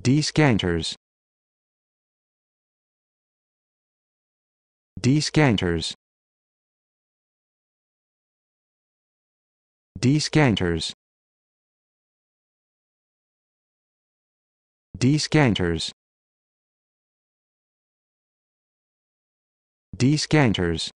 Descanters. Descanters. Descanters. Descanters. Descanters.